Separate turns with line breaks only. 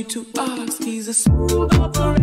need to ask. He's a smooth operator.